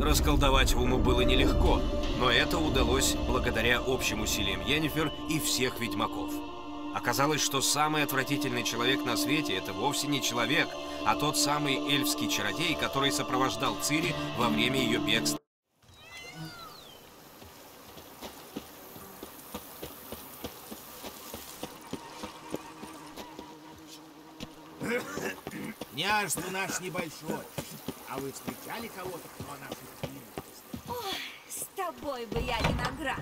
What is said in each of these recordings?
Расколдовать Уму было нелегко, но это удалось благодаря общим усилиям Йеннифер и всех ведьмаков. Оказалось, что самый отвратительный человек на свете – это вовсе не человек, а тот самый эльфский чародей, который сопровождал Цири во время ее бегства. Княжество наш небольшое. А вы встречали кого-то, кто о наших Ой, с тобой бы я виноград.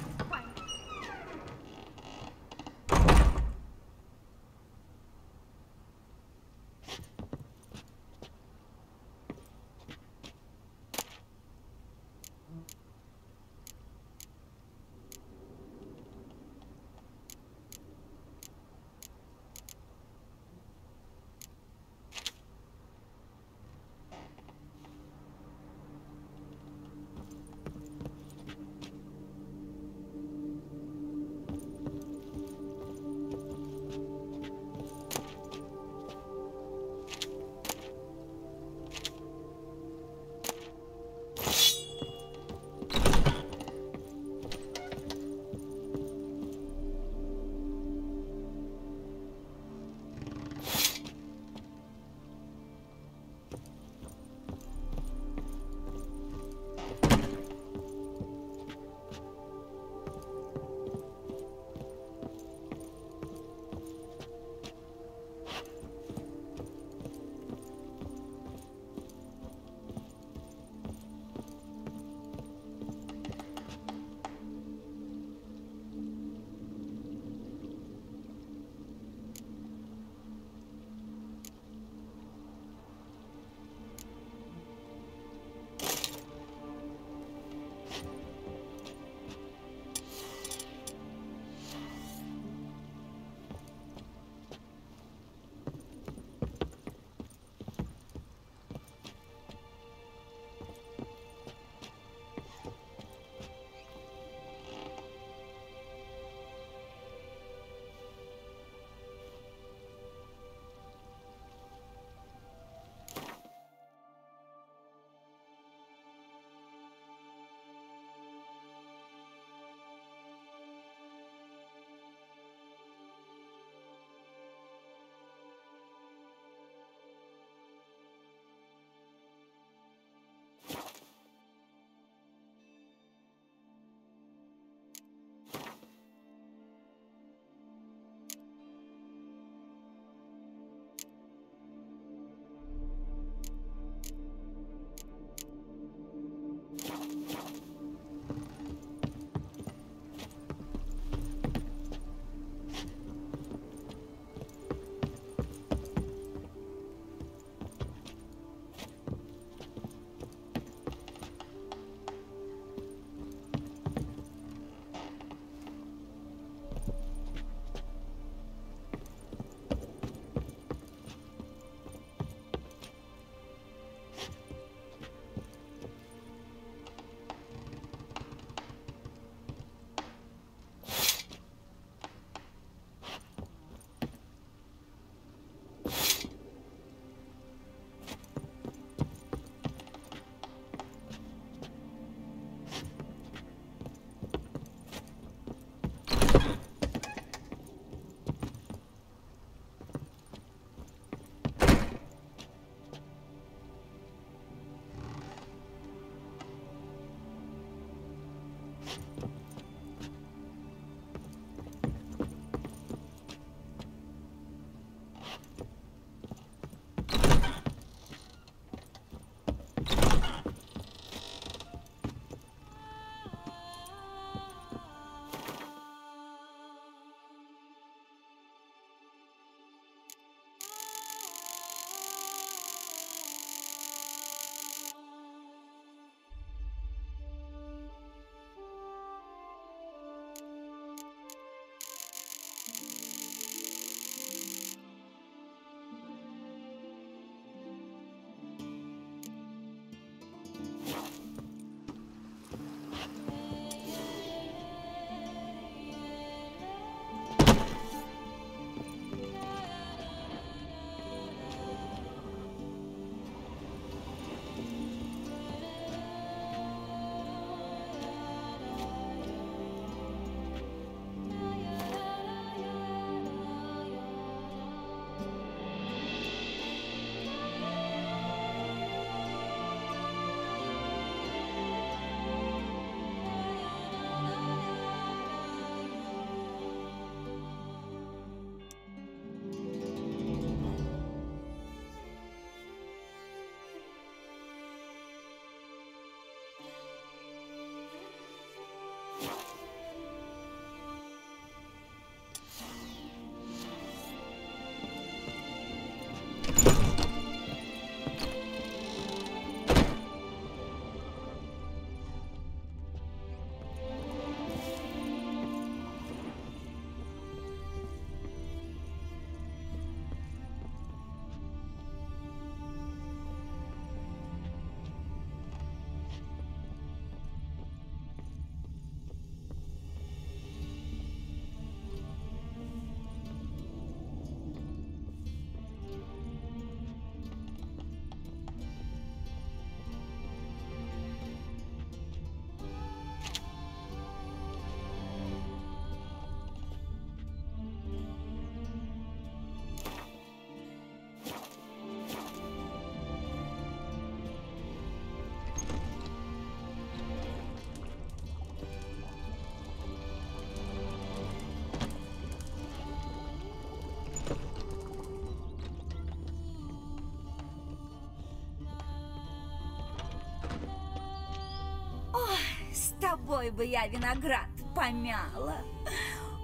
Бы я виноград помяла.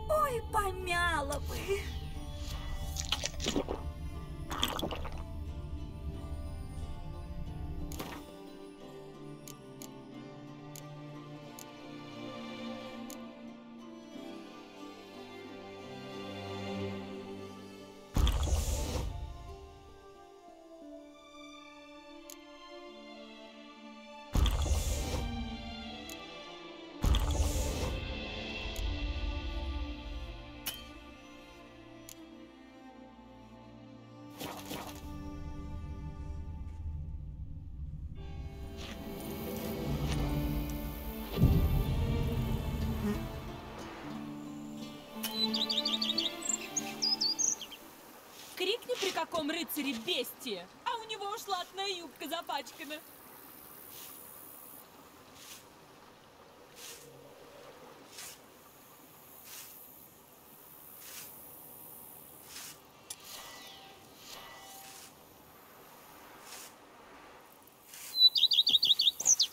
Ой, помяла бы. Рыцаре бестия, а у него уж латная юбка запачкана.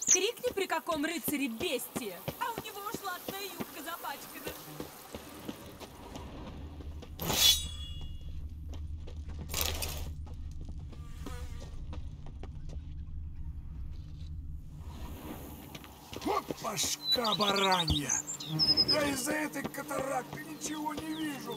Крикни при каком рыцаре бестия, а у него уж латная юбка запачкана. Вот башка баранья! Я из-за этой катаракты ничего не вижу.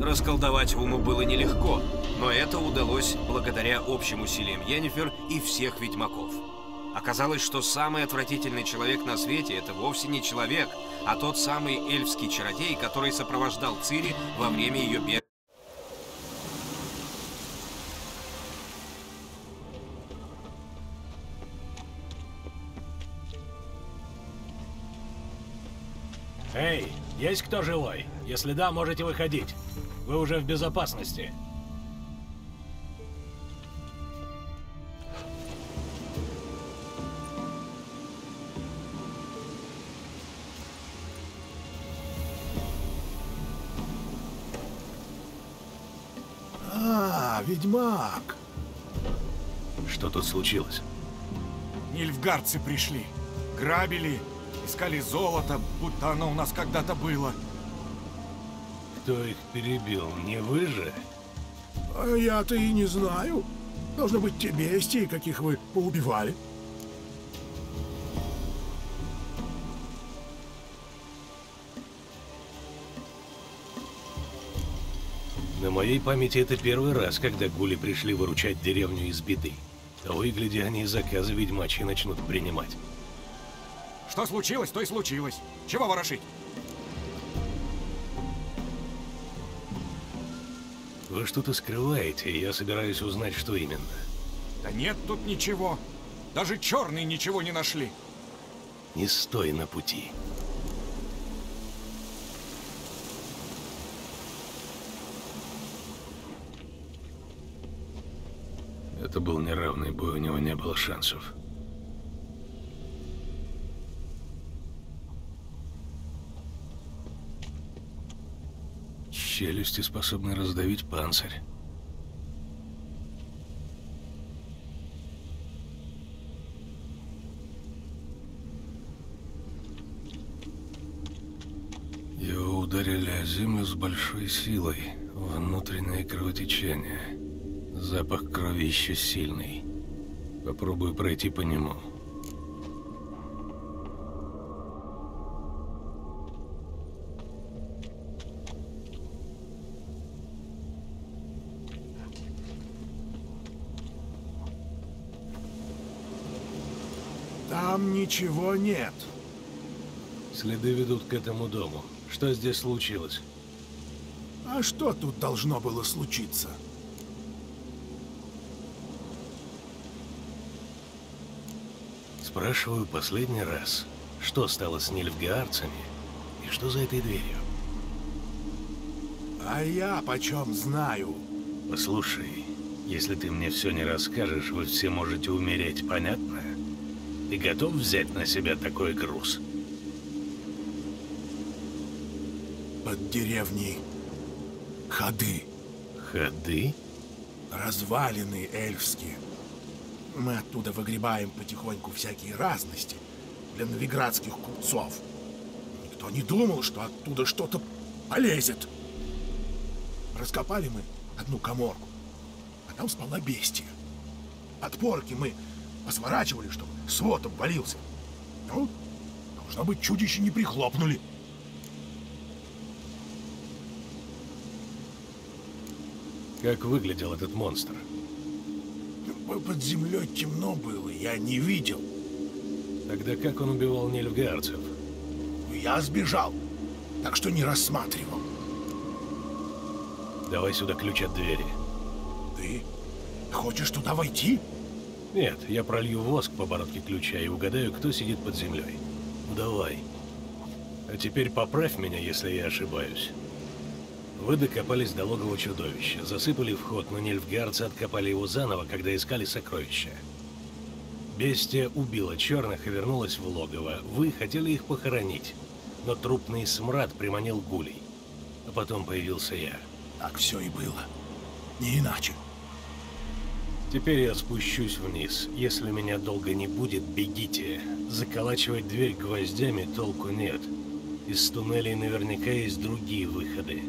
Расколдовать Уму было нелегко, но это удалось благодаря общим усилиям Йеннифер и всех ведьмаков. Оказалось, что самый отвратительный человек на свете – это вовсе не человек, а тот самый эльфский чародей, который сопровождал Цири во время ее бега. Эй, есть кто живой? Если да, можете выходить. Вы уже в безопасности. А, ведьмак! Что тут случилось? Нильфгардцы пришли. Грабили, искали золото, будто оно у нас когда-то было. Кто их перебил? Не вы же? А я-то и не знаю. Должно быть те бестии, каких вы поубивали. На моей памяти это первый раз, когда гули пришли выручать деревню из беды. Того и гляди, они и заказы ведьмачьи начнут принимать. Что случилось, то и случилось. Чего ворошить? Вы что-то скрываете, и я собираюсь узнать, что именно. Да нет тут ничего. Даже черные ничего не нашли. Не стой на пути. Это был неравный бой, у него не было шансов. Челюсти способны раздавить панцирь. Его ударили о землю с большой силой. Внутреннее кровотечение. Запах крови еще сильный. Попробую пройти по нему. Там ничего нет. Следы ведут к этому дому. Что здесь случилось? А что тут должно было случиться? Спрашиваю последний раз, что стало с нильфгаарцами и что за этой дверью? А я почем знаю? Послушай, если ты мне все не расскажешь, вы все можете умереть, понятно? Ты готов взять на себя такой груз? Под деревней ходы, Ходы? развалины эльфские. Мы оттуда выгребаем потихоньку всякие разности для новиградских купцов. Никто не думал, что оттуда что-то полезет. Раскопали мы одну коморку, а там спала бестия. От порки мы посворачивали, чтобы свод обвалился. Ну, должно быть, чудище не прихлопнули. Как выглядел этот монстр? Под землей темно было, я не видел. Тогда как он убивал нильфгаарцев? Я сбежал, так что не рассматривал. Давай сюда ключ от двери. Ты хочешь туда войти? Нет, я пролью воск по бородке ключа и угадаю, кто сидит под землей. Давай. А теперь поправь меня, если я ошибаюсь. Вы докопались до логова чудовища, засыпали вход, но нильфгаарцы откопали его заново, когда искали сокровища. Бестия убила черных и вернулась в логово. Вы хотели их похоронить, но трупный смрад приманил гулей. А потом появился я. Так все и было. Не иначе. Теперь я спущусь вниз. Если меня долго не будет, бегите. Заколачивать дверь гвоздями толку нет. Из туннелей наверняка есть другие выходы.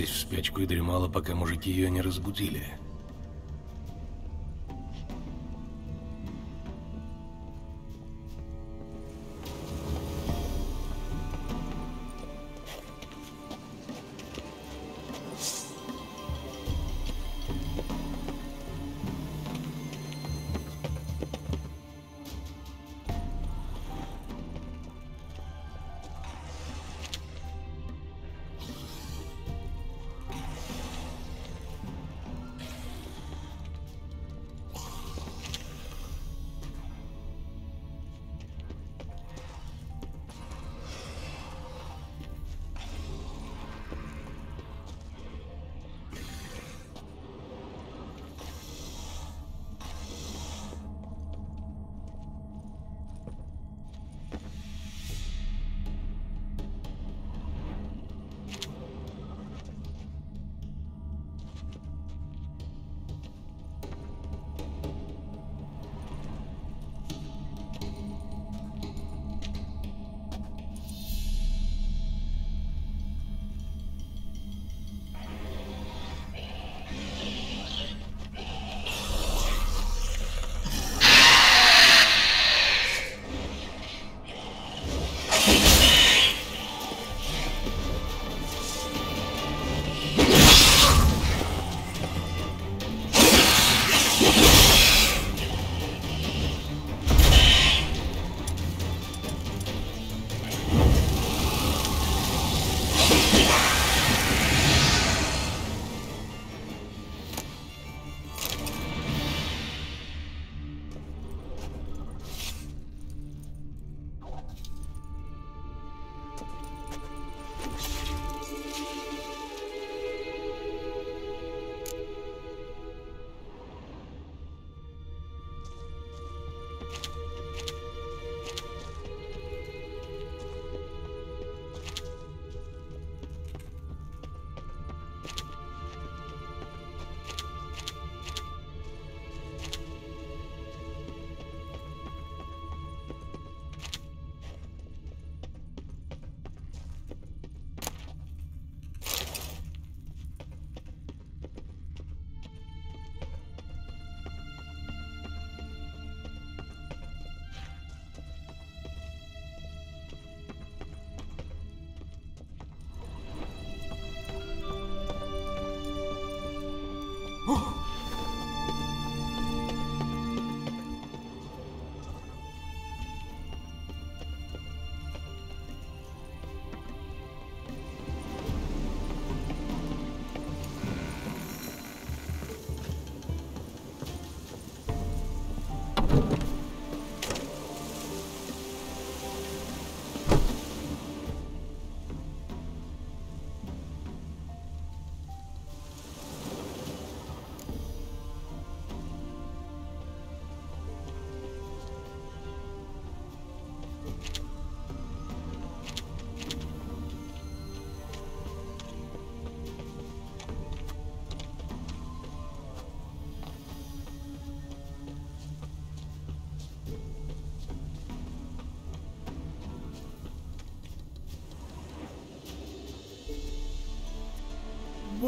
Здесь в спячку и дремала, пока мужики ее не разбудили.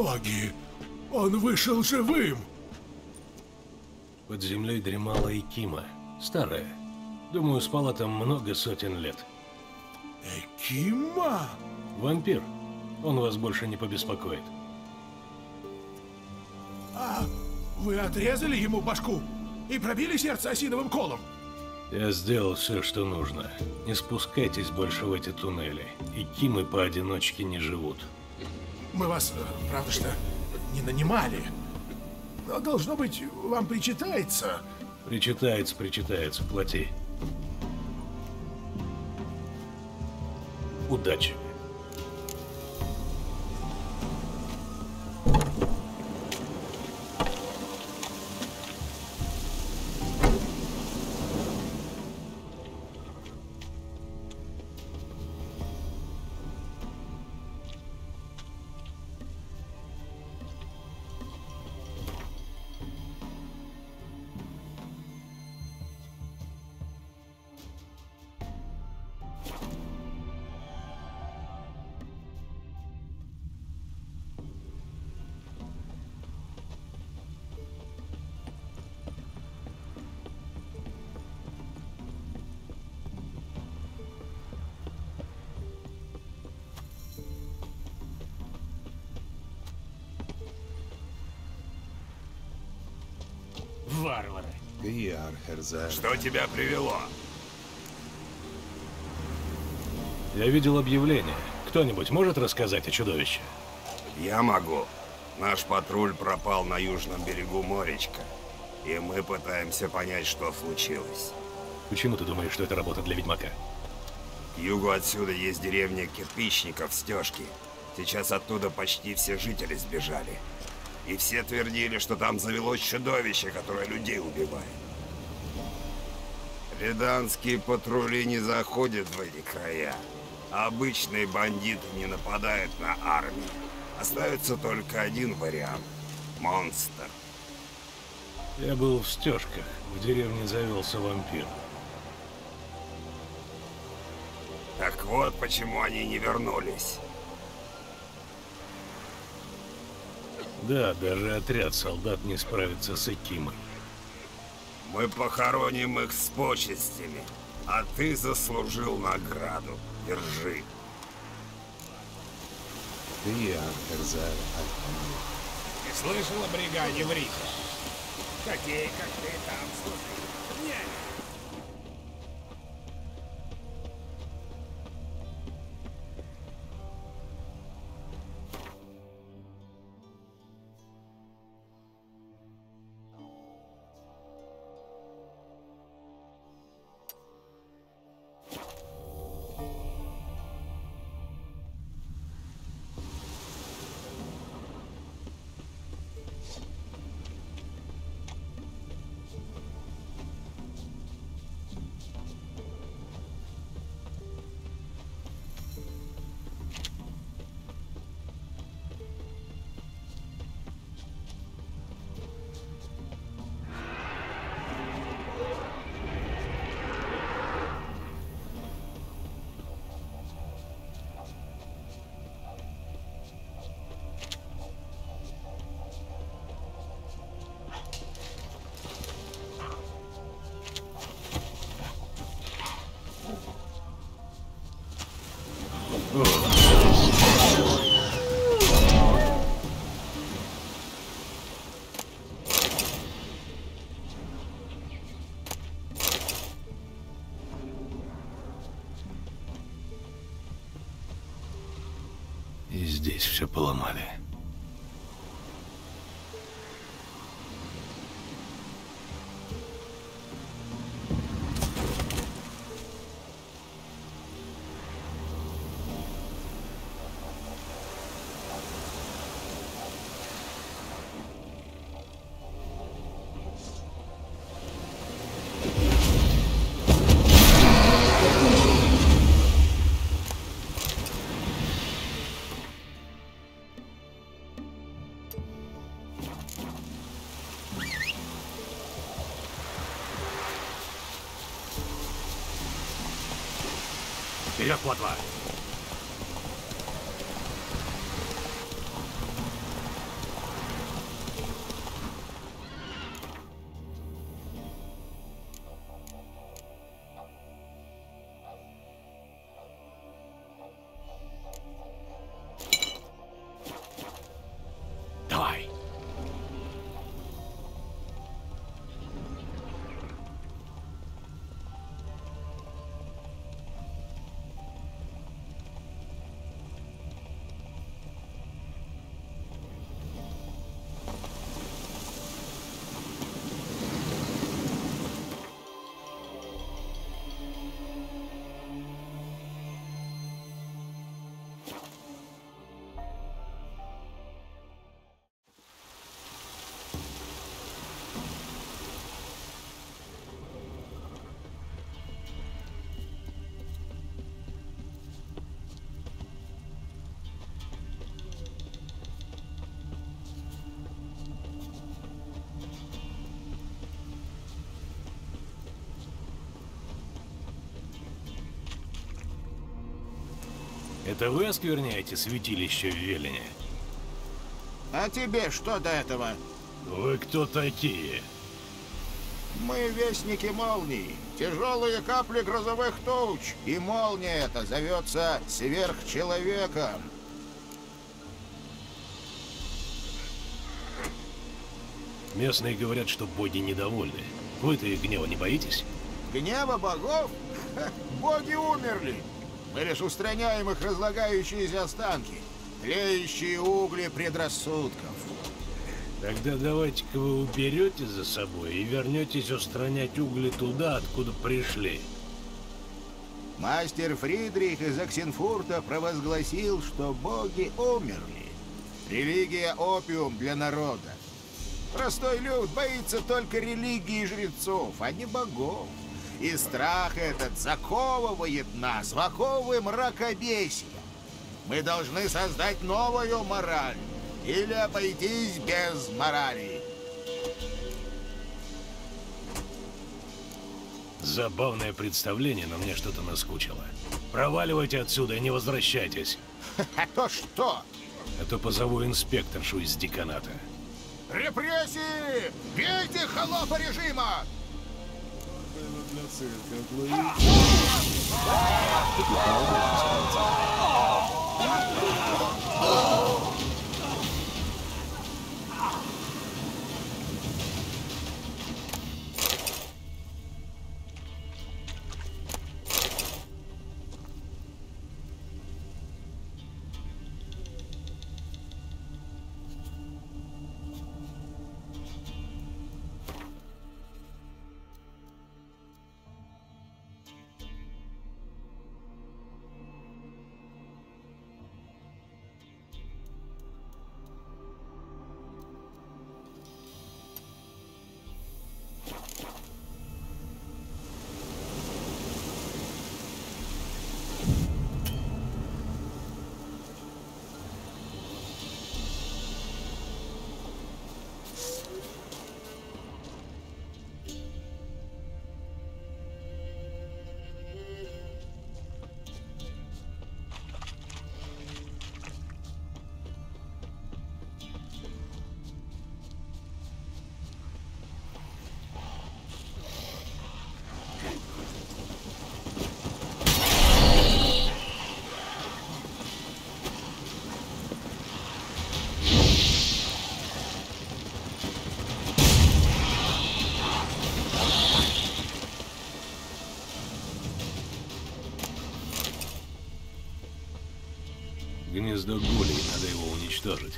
Боги, он вышел живым. Под землей дремала и Кима, старая. Думаю, спала там много сотен лет. Экима? Вампир. Он вас больше не побеспокоит. А вы отрезали ему башку и пробили сердце осиновым колом? Я сделал все, что нужно. Не спускайтесь больше в эти туннели. И Кимы поодиночке не живут. Мы вас, э, правда что, не нанимали. Но, должно быть, вам причитается. Причитается, причитается, плати. Удачи. Что тебя привело? Я видел объявление. Кто-нибудь может рассказать о чудовище? Я могу. Наш патруль пропал на южном берегу моречка. И мы пытаемся понять, что случилось. Почему ты думаешь, что это работа для ведьмака? К югу отсюда есть деревня кирпичников Стежки. Сейчас оттуда почти все жители сбежали. И все твердили, что там завелось чудовище, которое людей убивает. Реданские патрули не заходят в эти края. Обычные бандиты не нападают на армию. Остается только один вариант. Монстр. Я был в стежках. В деревне завелся вампир. Так вот, почему они не вернулись. Да, даже отряд солдат не справится с Экимой. Мы похороним их с почестями, а ты заслужил награду. Держи. Не слышал о бригаде в Риге? Какие, как ты там, слушай? Здесь все поломали. Это вы оскверняете святилище в Велине? А тебе что до этого? Вы кто такие? Мы вестники молний, тяжелые капли грозовых туч, и молния эта зовется сверхчеловеком. Местные говорят, что боги недовольны. Вы-то их гнева не боитесь? Гнева богов? Боги умерли. Мы лишь устраняем их разлагающиеся останки, тлеющие угли предрассудков. Тогда давайте-ка вы уберете за собой и вернетесь устранять угли туда, откуда пришли. Мастер Фридрих из Оксенфурта провозгласил, что боги умерли. Религия – опиум для народа. Простой люд боится только религии жрецов, а не богов. И страх этот заковывает нас в оковы мракобесия. Мы должны создать новую мораль или обойтись без морали. Забавное представление, но мне что-то наскучило. Проваливайте отсюда и не возвращайтесь. А то что? А то позову инспекторшу из деканата. Репрессии! Бейте холопа режима! No, sir. guys, please. Гнездо гулей, надо его уничтожить.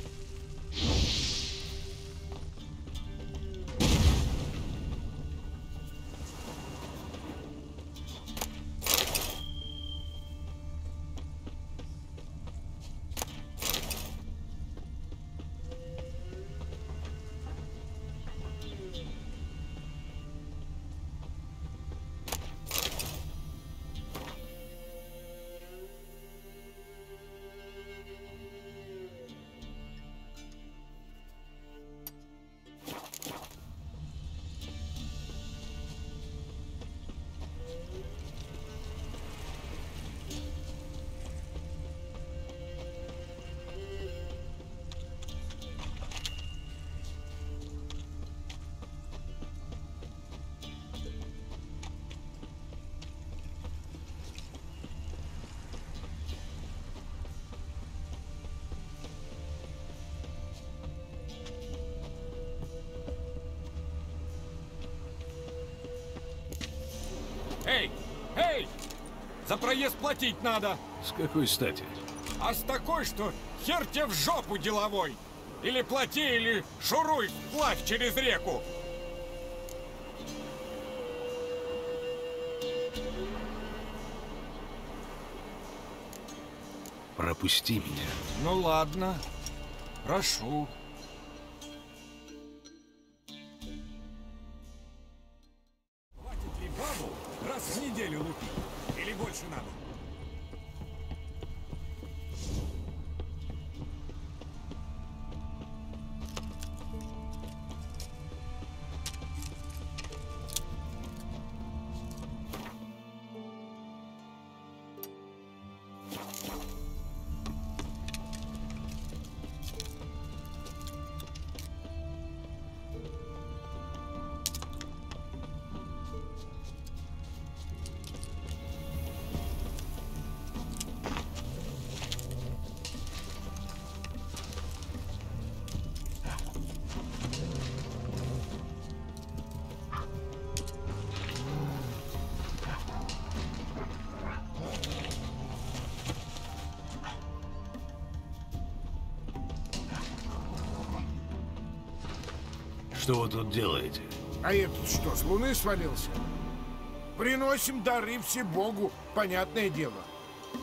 Эй! Эй! За проезд платить надо! С какой стати? А с такой, что хер тебе в жопу деловой! Или плати, или шуруй вплавь через реку! Пропусти меня. Ну ладно. Прошу. Что вы тут делаете? А этот что, с луны свалился? Приносим дары все Богу, понятное дело.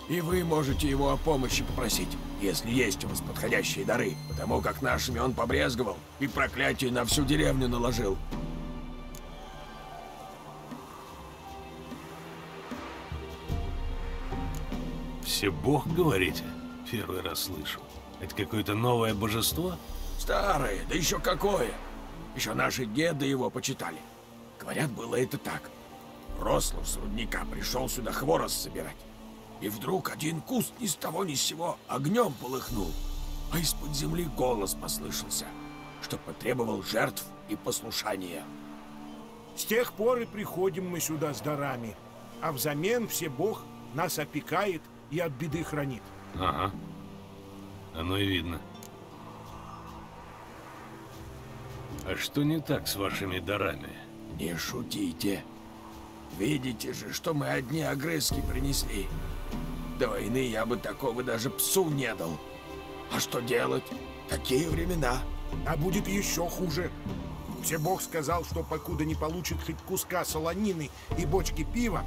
И вы можете его о помощи попросить, если есть у вас подходящие дары, потому как нашими он побрезговал и проклятие на всю деревню наложил. Все бог, говорите? Первый раз слышу. Это какое-то новое божество? Старое, да еще какое! Еще наши деды его почитали. Говорят, было это так. Рослов с рудника пришел сюда хворост собирать. И вдруг один куст ни с того ни с сего огнем полыхнул. А из-под земли голос послышался, что потребовал жертв и послушания. С тех пор и приходим мы сюда с дарами. А взамен все Бог нас опекает и от беды хранит. Ага. Оно и видно. А что не так с вашими дарами? Не шутите. Видите же, что мы одни огрызки принесли. До войны я бы такого даже псу не дал. А что делать? Такие времена. А будет еще хуже. Все Бог сказал, что покуда не получит хоть куска солонины и бочки пива,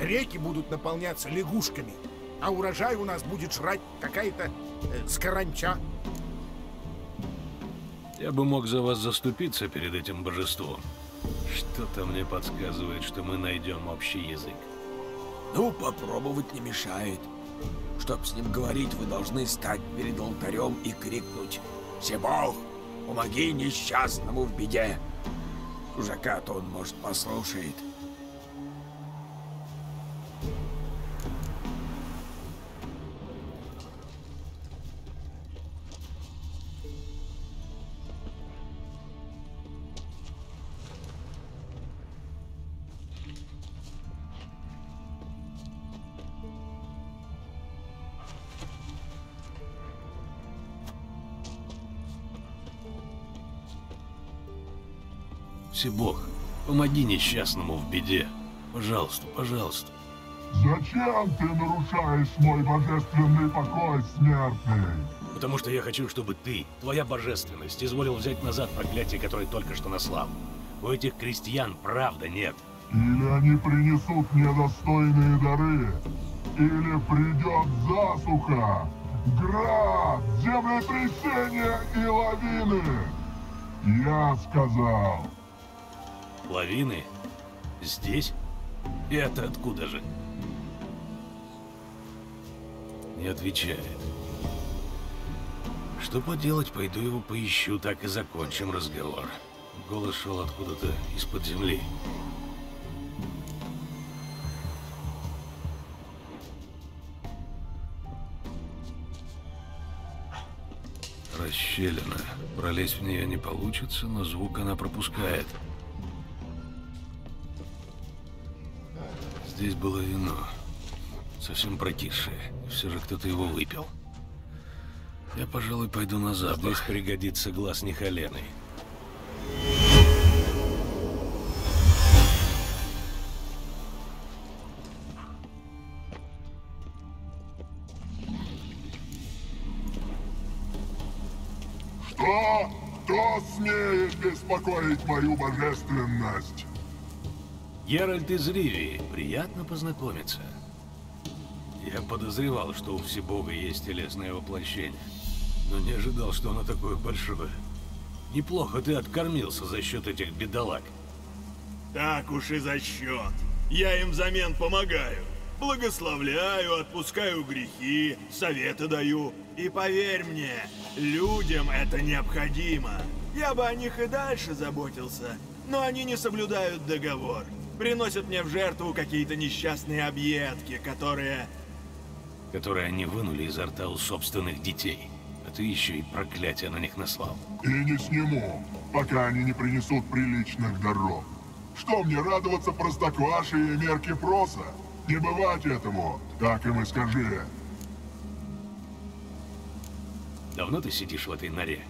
реки будут наполняться лягушками, а урожай у нас будет жрать какая-то э, скоранча. Я бы мог за вас заступиться перед этим божеством. Что-то мне подсказывает, что мы найдем общий язык. Ну, попробовать не мешает. Чтоб с ним говорить, вы должны стать перед алтарем и крикнуть «Себог, помоги несчастному в беде!» Чужака-то он, может, послушает. Всебог, помоги несчастному в беде. Пожалуйста, пожалуйста. Зачем ты нарушаешь мой божественный покой, смертный? Потому что я хочу, чтобы ты, твоя божественность, изволил взять назад проклятие, которое только что наслал. У этих крестьян правда нет. Или они принесут мне достойные дары, или придет засуха, град, землетрясение и лавины. Я сказал. Лавины? Здесь? Это откуда же? Не отвечает. Что поделать, пойду его поищу, так и закончим разговор. Голос шел откуда-то из-под земли. Расщелина. Пролезть в нее не получится, но звук она пропускает. Здесь было вино. Совсем прокисшее. Все же кто-то его выпил. Я, пожалуй, пойду на запах. Здесь пригодится глаз Нихалены. Что? Кто смеет беспокоить мою божественность? Геральт из Ривии. Приятно познакомиться. Я подозревал, что у Всебога есть телесное воплощение, но не ожидал, что оно такое большое. Неплохо ты откормился за счет этих бедолаг. Так уж и за счет. Я им взамен помогаю. Благословляю, отпускаю грехи, советы даю. И поверь мне, людям это необходимо. Я бы о них и дальше заботился, но они не соблюдают договор. Приносят мне в жертву какие-то несчастные объедки, которые... Которые они вынули изо рта у собственных детей. А ты еще и проклятие на них наслал. И не сниму, пока они не принесут приличных даров. Что мне радоваться простокваши и мерки проса? Не бывать этому, так им и скажи. Давно ты сидишь в этой норе?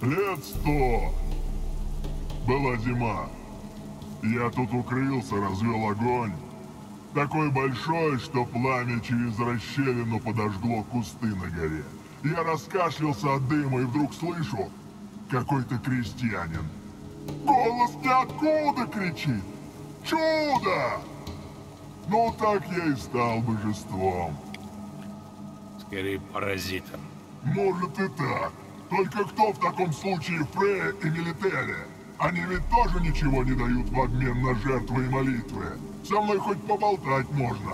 Лет сто. Была зима. Я тут укрылся, развел огонь. Такой большой, что пламя через расщелину подожгло кусты на горе. Я раскашлялся от дыма и вдруг слышу, какой-то крестьянин Голос ниоткуда кричит. Чудо! Ну так я и стал божеством. Скорее, паразитом. Может и так. Только кто в таком случае Фрея и Милителия? Они ведь тоже ничего не дают в обмен на жертвы и молитвы. Со мной хоть поболтать можно.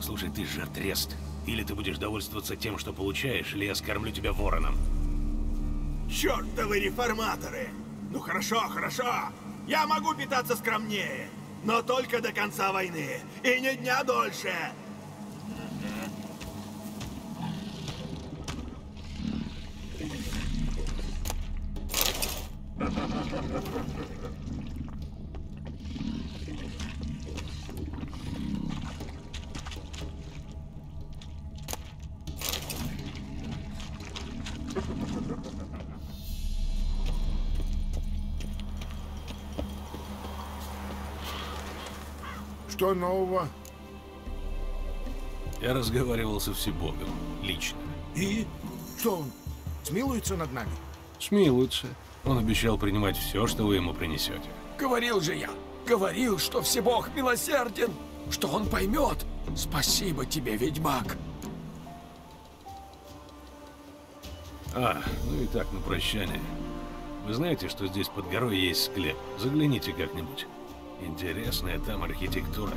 Слушай, ты жертрест. Или ты будешь довольствоваться тем, что получаешь, или я скормлю тебя вороном. Чёртовы реформаторы! Ну хорошо, хорошо. Я могу питаться скромнее, но только до конца войны. И не дня дольше. Что нового? Я разговаривал со Всебогом. Лично. И? Что он, смилуется над нами? Смилуется. Он обещал принимать все, что вы ему принесете. Говорил же я, говорил, что Всебог милосерден, что он поймет. Спасибо тебе, ведьмак. А, ну и так, на прощание. Вы знаете, что здесь под горой есть склеп? Загляните как-нибудь. Интересная там архитектура.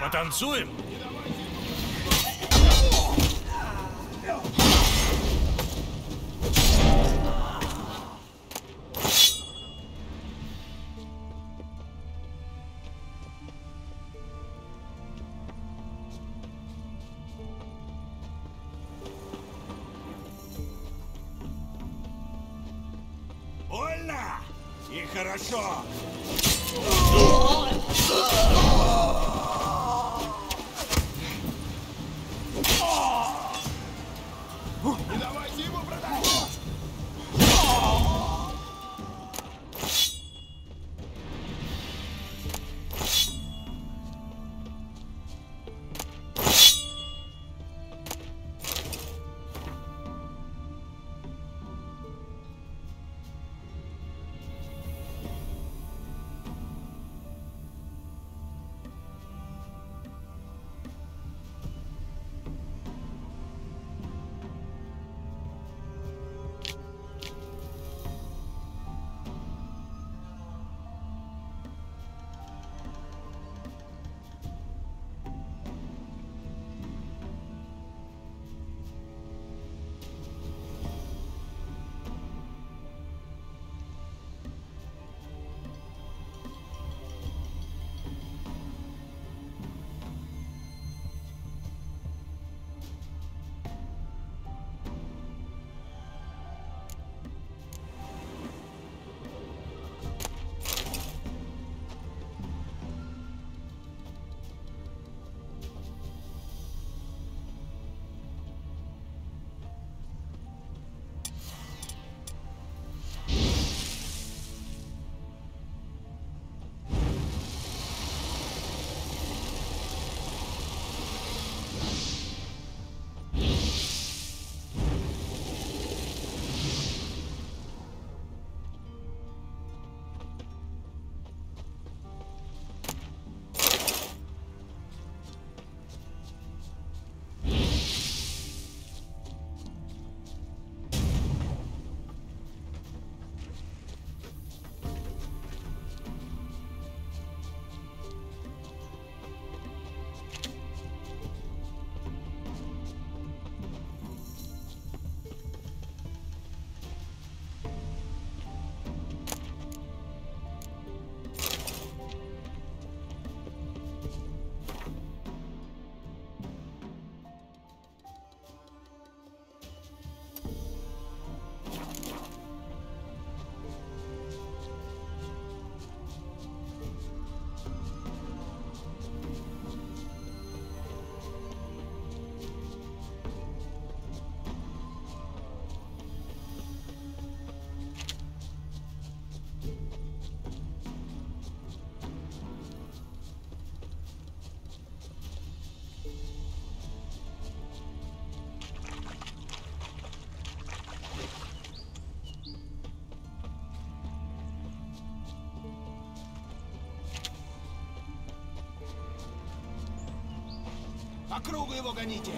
Потанцуем? Больно? И хорошо. По кругу его гоните!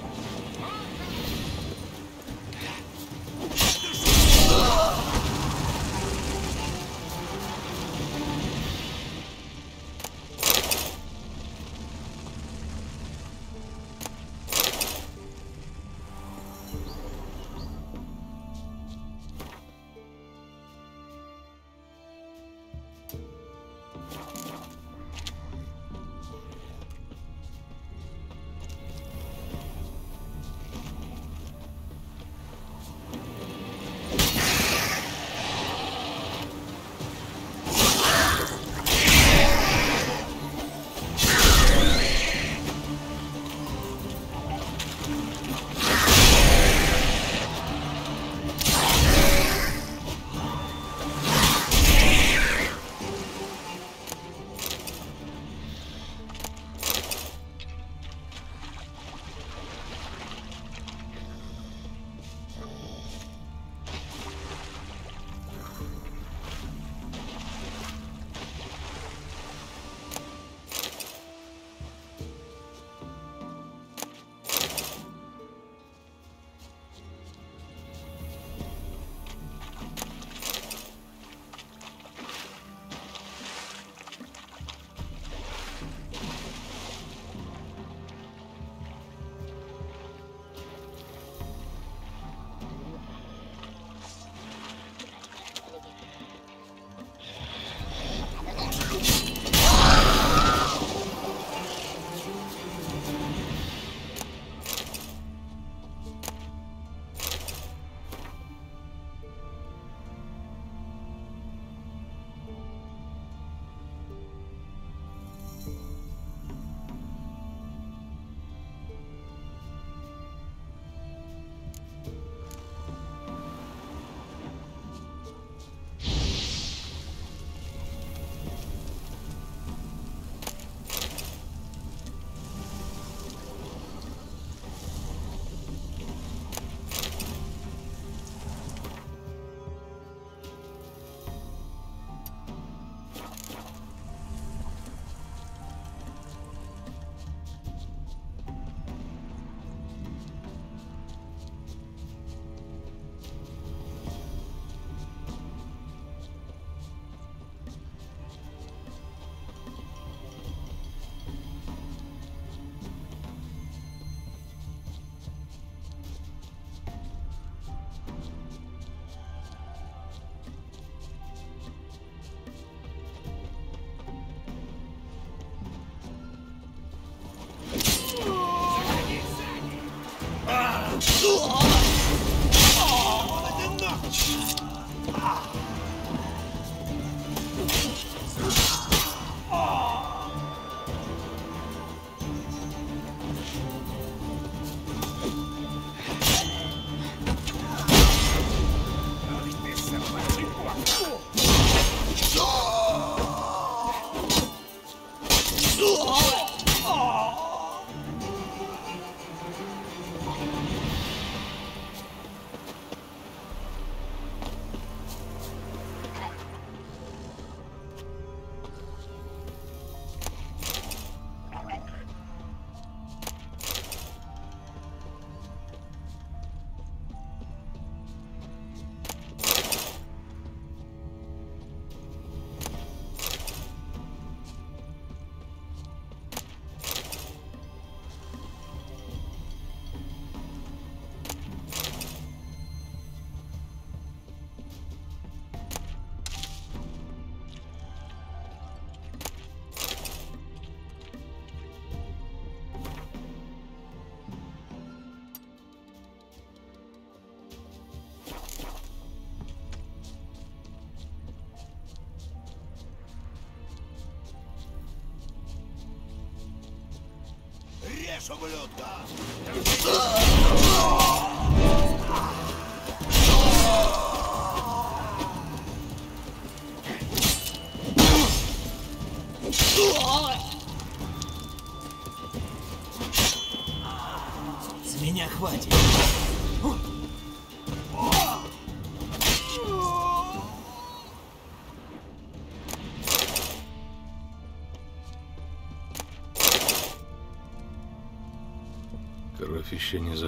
Bierz ogólnie od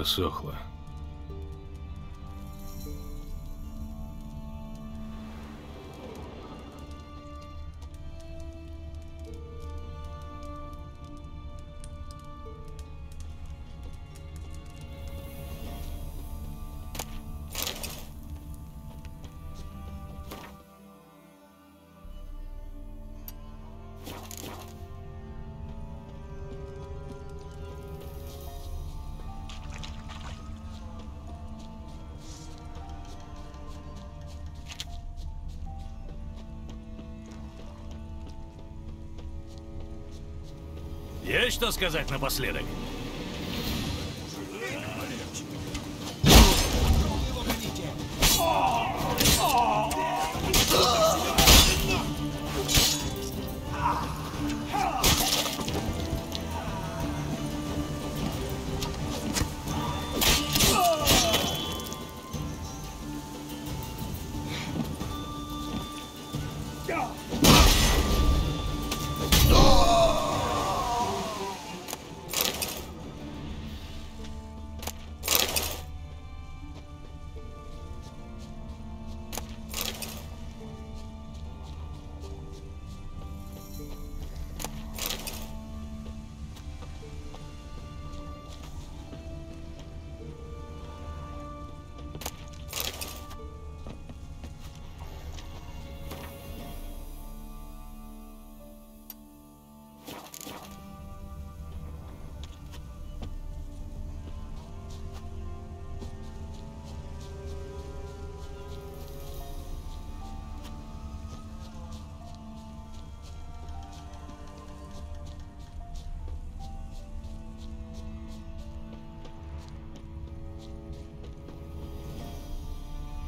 засохла. Что сказать напоследок?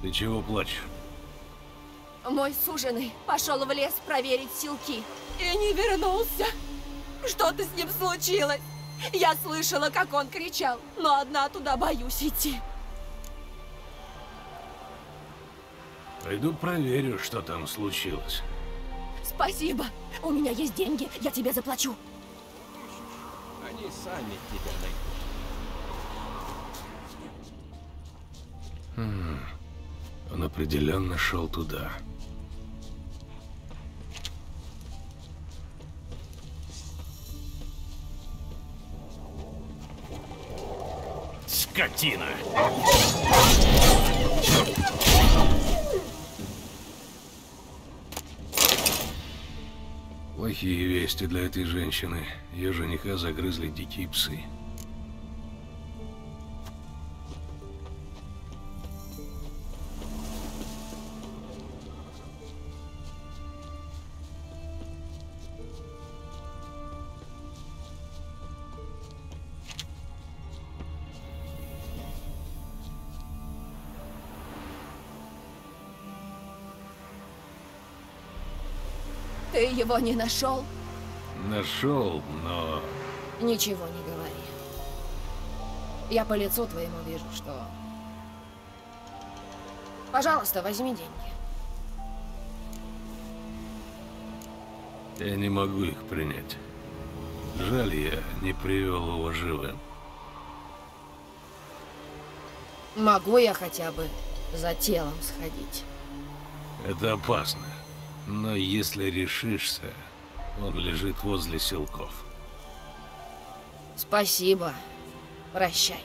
Ты чего плачешь? Мой суженый пошел в лес проверить силки и не вернулся. Что-то с ним случилось. Я слышала, как он кричал, но одна туда боюсь идти. Пойду проверю, что там случилось. Спасибо. У меня есть деньги, я тебе заплачу. Они сами тебя найдут. Хм. Определенно шел туда. Скотина! Плохие вести для этой женщины. Ее жениха загрызли дикие псы. Ты его не нашел? Нашел, но... Ничего не говори. Я по лицу твоему вижу, что... Пожалуйста, возьми деньги. Я не могу их принять. Жаль, я не привел его живым. Могу я хотя бы за телом сходить? Это опасно. Но если решишься, он лежит возле силков. Спасибо. Прощай.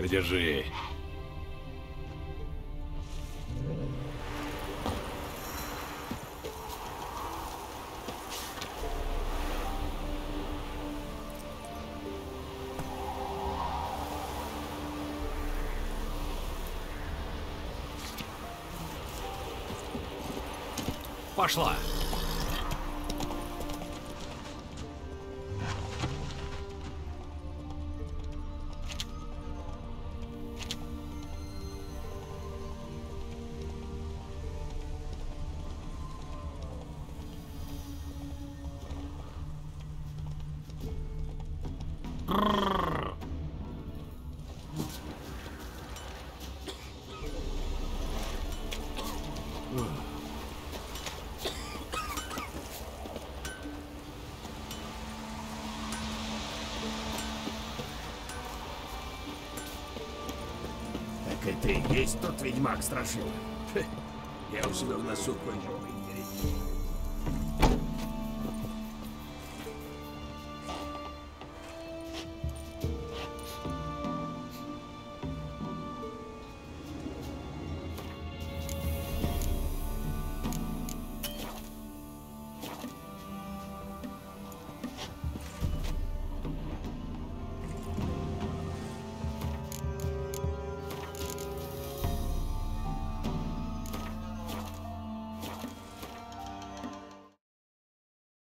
Придержи. Пошла. Есть тот ведьмак страшил. Я у себя в носу.